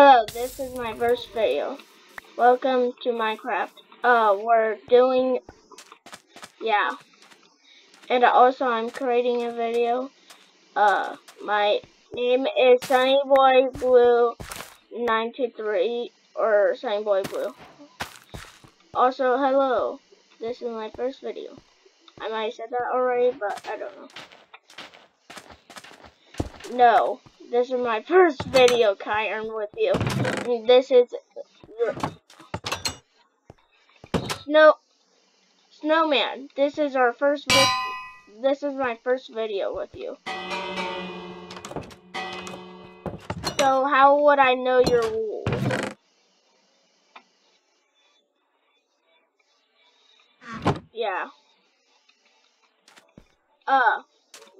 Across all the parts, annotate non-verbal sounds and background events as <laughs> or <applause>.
Hello, this is my first video. Welcome to Minecraft. Uh, we're doing, yeah. And also I'm creating a video. Uh, my name is Sonnyboy Blue 923 or Sonnyboy Blue. Also, hello. This is my first video. I might have said that already, but I don't know. No. This is my first video, Kyron, with you. This is Snow Snowman. This is our first. This is my first video with you. So how would I know your rules? Yeah. Uh,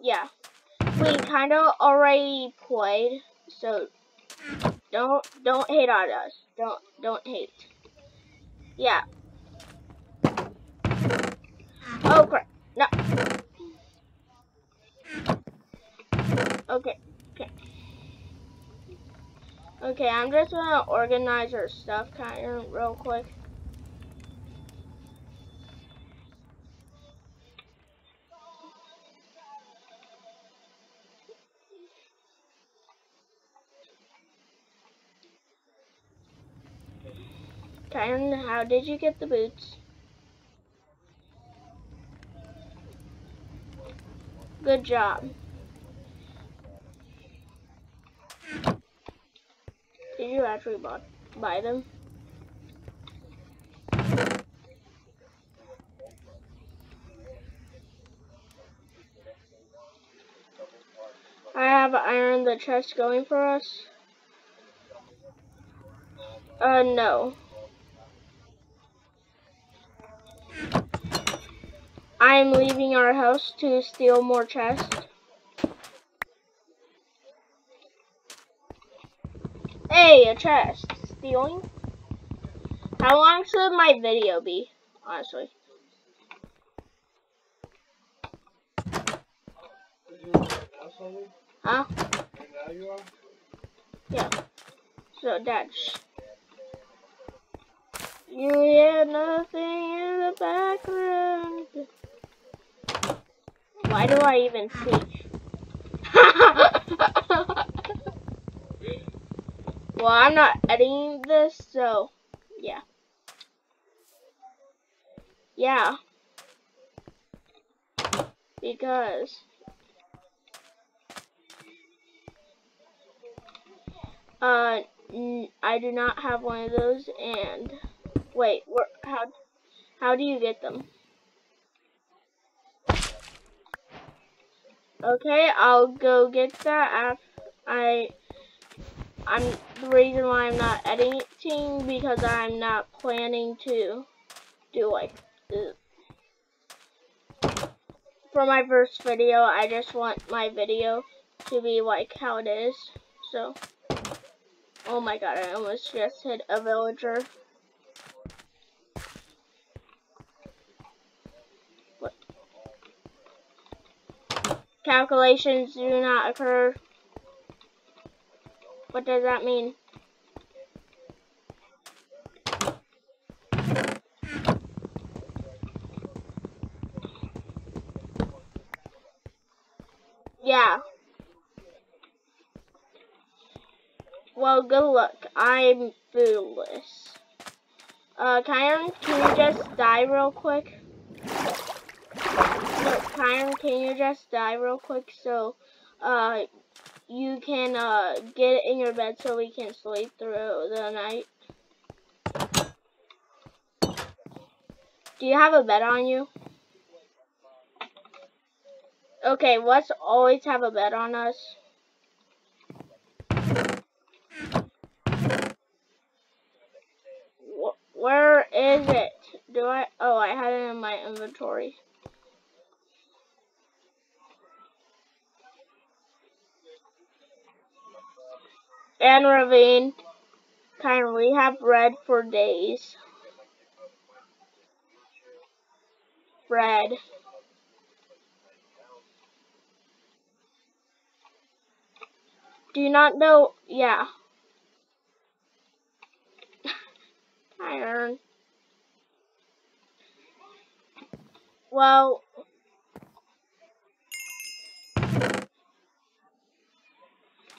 yeah we kind of already played, so don't don't hate on us. Don't don't hate. Yeah. Oh crap! No. Okay. Okay. Okay, I'm just gonna organize our stuff kind of real quick. How did you get the boots? Good job. Did you actually buy them? I have ironed the chest going for us. Uh, no. I'm leaving our house to steal more chests. Hey, a chest. Stealing? How long should my video be, honestly? Huh? Yeah. So, that's... You hear nothing in the background. Why do I even see? <laughs> well, I'm not editing this, so yeah. Yeah. Because uh I do not have one of those and wait, how how do you get them? Okay, I'll go get that after I I'm the reason why I'm not editing because I'm not planning to do like for my first video I just want my video to be like how it is so. Oh my god I almost just hit a villager calculations do not occur. What does that mean? Yeah. Well, good luck. I'm foolish. Uh, Kyron, can you just die real quick? Kyron, can you just die real quick so uh, you can uh, get in your bed so we can sleep through the night? Do you have a bed on you? Okay, let's always have a bed on us. Where is it? Do I? Oh, I had it in my inventory. And ravine. Kindly have bread for days. Bread. Do you not know? Yeah. <laughs> Iron. Well,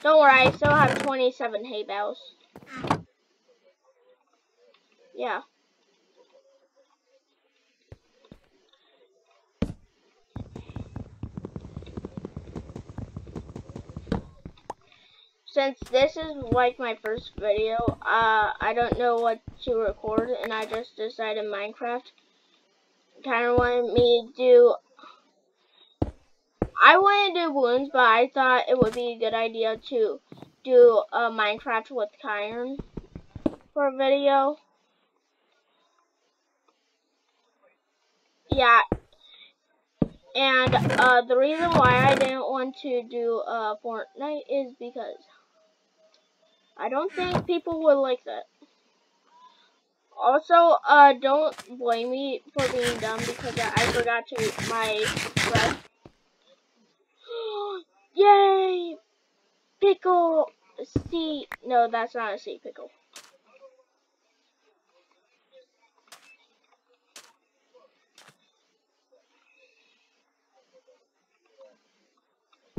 don't worry, I still have 27 hay bales. Yeah. since this is like my first video, uh, I don't know what to record, and I just decided Minecraft kind of wanted me to do. I want to do balloons, but I thought it would be a good idea to do a Minecraft with Kyron for a video. Yeah. And uh, the reason why I didn't want to do uh, Fortnite is because I don't think people would like that. Also, uh, don't blame me for being dumb because I forgot to my bread. Yay! Pickle! Sea. No, that's not a sea pickle.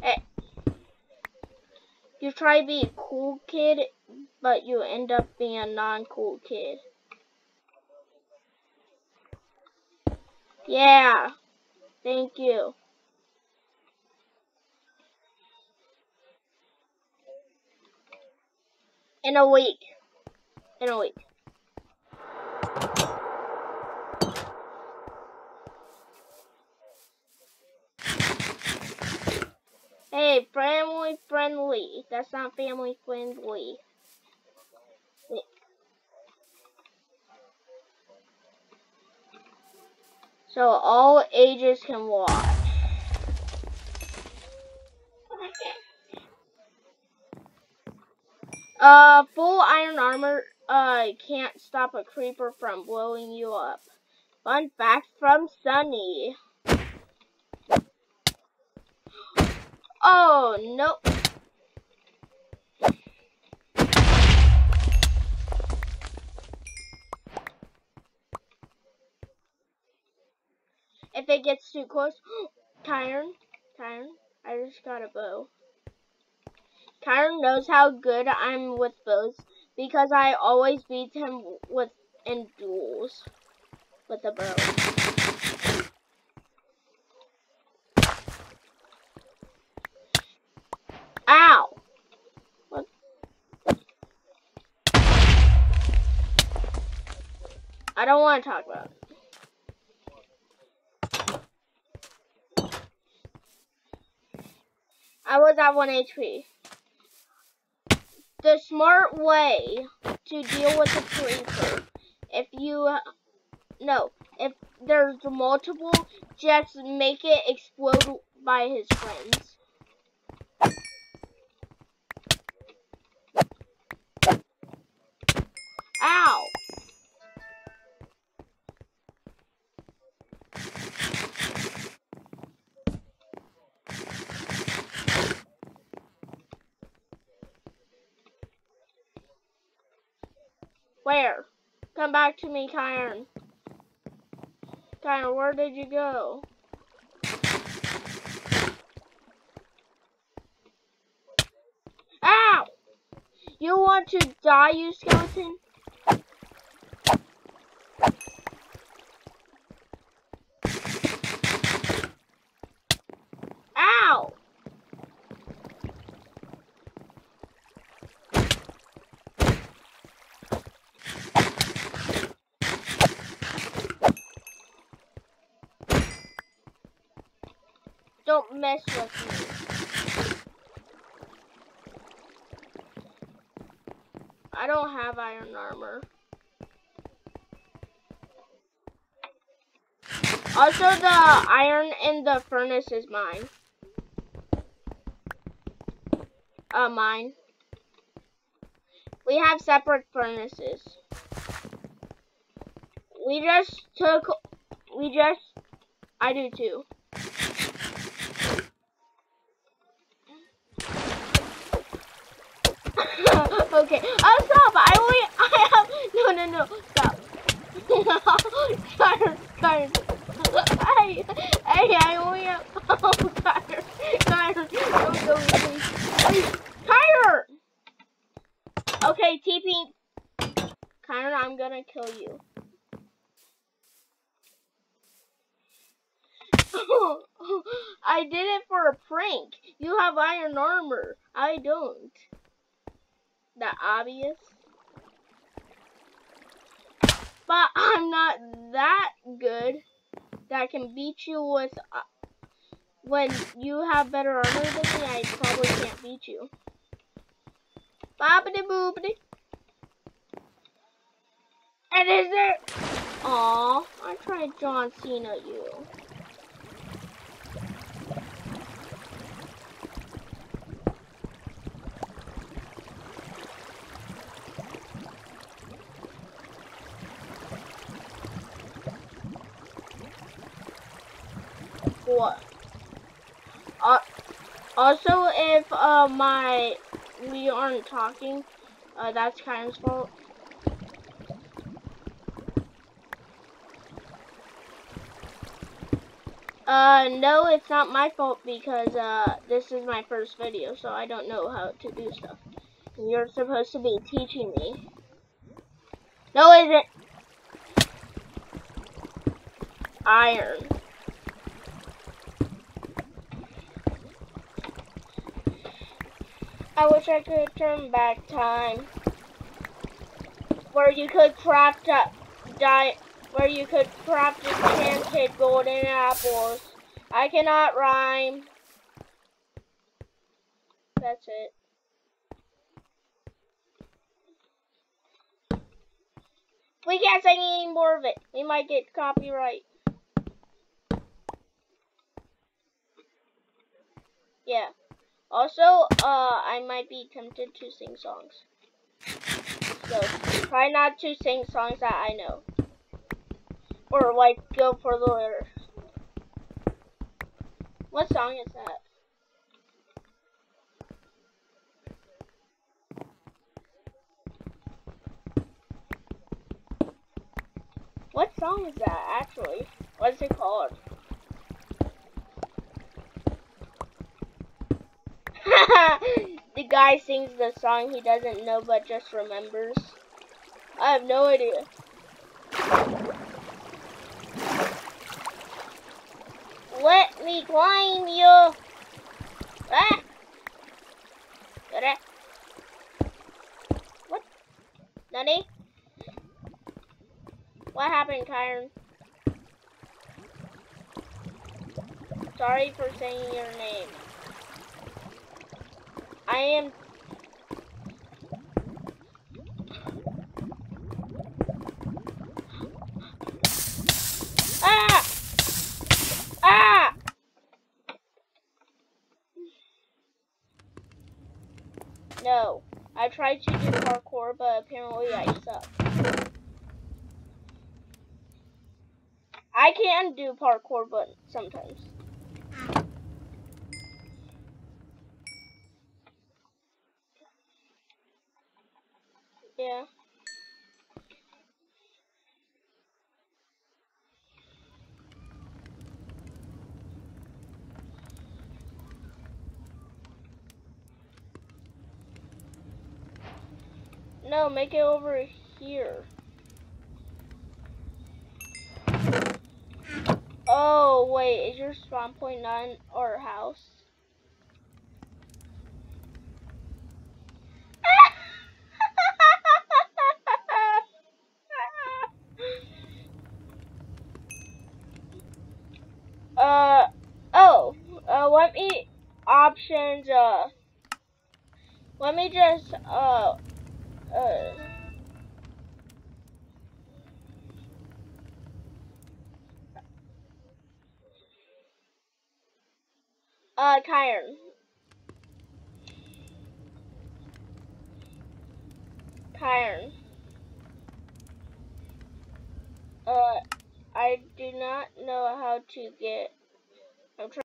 Hey. You try to be a cool kid, but you end up being a non-cool kid. Yeah. Thank you. In a week. In a week. Hey, family friendly. That's not family friendly. So all ages can watch. Uh, full iron armor, uh, can't stop a creeper from blowing you up. Fun fact from Sonny. Oh, nope. If it gets too close, <gasps> <gasps> Kyron, Kyron, I just got a bow. Kyron knows how good I'm with bows because I always beat him with in duels with a bow. Ow! I don't want to talk about it. I was at 1 HP. The smart way to deal with a creeper, if you, no, if there's multiple, just make it explode by his friends. Where? Come back to me, Kyron. Kyron, where did you go? Ow! You want to die, you skeleton? Ow! Don't mess with me. I don't have iron armor. Also, the iron in the furnace is mine. Uh, mine. We have separate furnaces. We just took, we just, I do too. Okay. Oh, stop! I only, <laughs> I have, no, no, no, stop. Kyron, Kyron. Hey, hey, I only have. <laughs> Oh, Kyron, Kyron, don't go with me. Hey, Okay, TP. Kyron, I'm gonna kill you. <laughs> I did it for a prank. You have iron armor. I don't. That obvious. But I'm not that good that can beat you with... Uh, when you have better armor than me, I probably can't beat you. Bobbity boobity. And is there... Aw, I tried John Cena you. What? Uh, also, if uh, my we aren't talking, uh, that's Kyron's fault. Uh, no, it's not my fault because, uh, this is my first video, so I don't know how to do stuff. You're supposed to be teaching me. No, is it? Iron. I wish I could turn back time. Where you could craft a die where you could craft enchanted golden apples. I cannot rhyme. That's it. We can't sing any more of it. We might get copyright. Yeah. Also, uh, I might be tempted to sing songs. So, try not to sing songs that I know. Or, like, go for the lyrics. What song is that? What song is that, actually? What's it called? <laughs> the guy sings the song he doesn't know but just remembers. I have no idea. Let me climb you. Ah. What? Nani? What happened, Kyron? Sorry for saying your name. I am Ah! Ah! No. I tried to do parkour, but apparently I suck. I can do parkour, but sometimes. No, make it over here. Oh, wait, is your spawn point not in our house? uh, oh, uh, let me, options, uh, let me just, uh, uh, uh, Kyron. Kyron. Uh, I do not know how to get, I'm trying